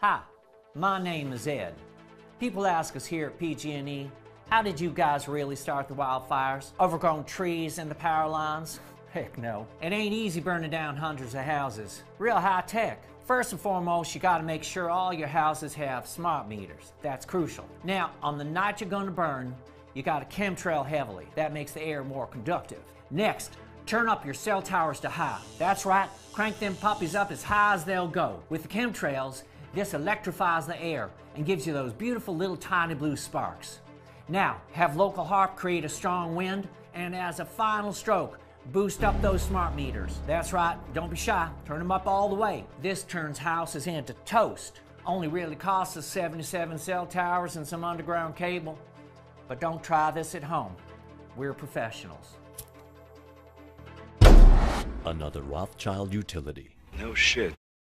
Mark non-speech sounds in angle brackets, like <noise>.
Hi, my name is Ed. People ask us here at PG&E, how did you guys really start the wildfires? Overgrown trees and the power lines? <laughs> Heck no. It ain't easy burning down hundreds of houses. Real high tech. First and foremost, you gotta make sure all your houses have smart meters. That's crucial. Now, on the night you're gonna burn, you gotta chemtrail heavily. That makes the air more conductive. Next, turn up your cell towers to high. That's right, crank them puppies up as high as they'll go. With the chemtrails, this electrifies the air and gives you those beautiful little tiny blue sparks. Now, have local HAARP create a strong wind, and as a final stroke, boost up those smart meters. That's right, don't be shy, turn them up all the way. This turns houses into toast. Only really costs us 77 cell towers and some underground cable. But don't try this at home. We're professionals. Another Rothschild utility. No shit.